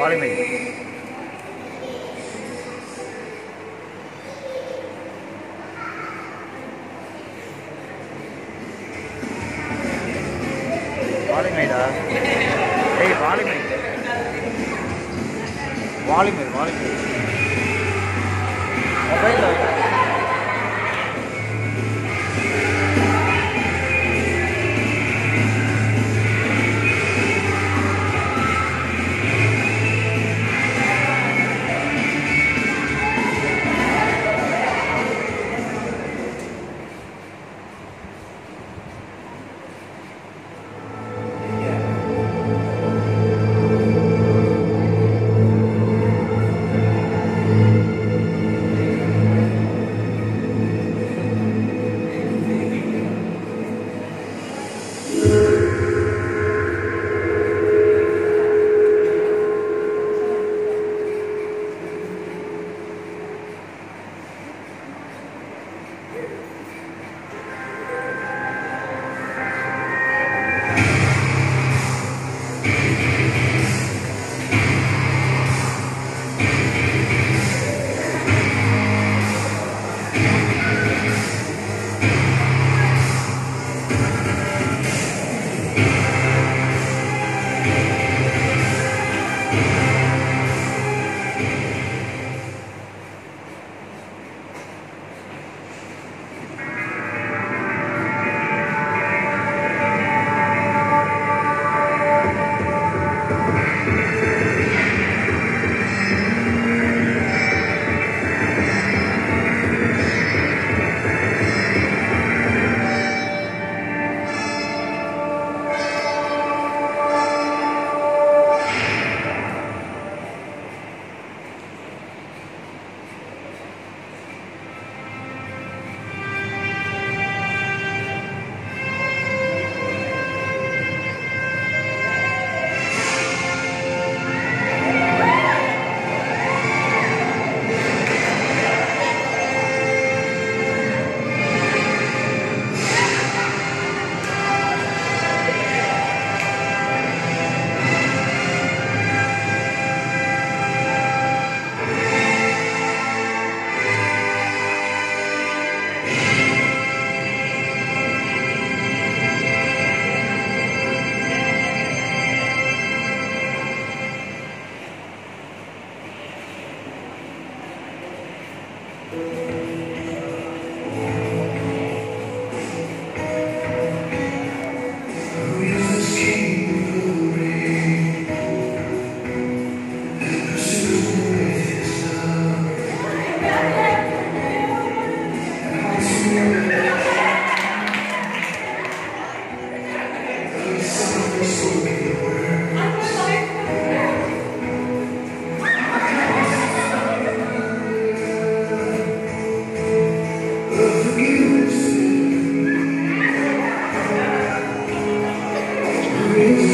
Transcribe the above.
வாலிமை வாலிமைடா ஏய் Valimai Valimai Valimai mobile Please.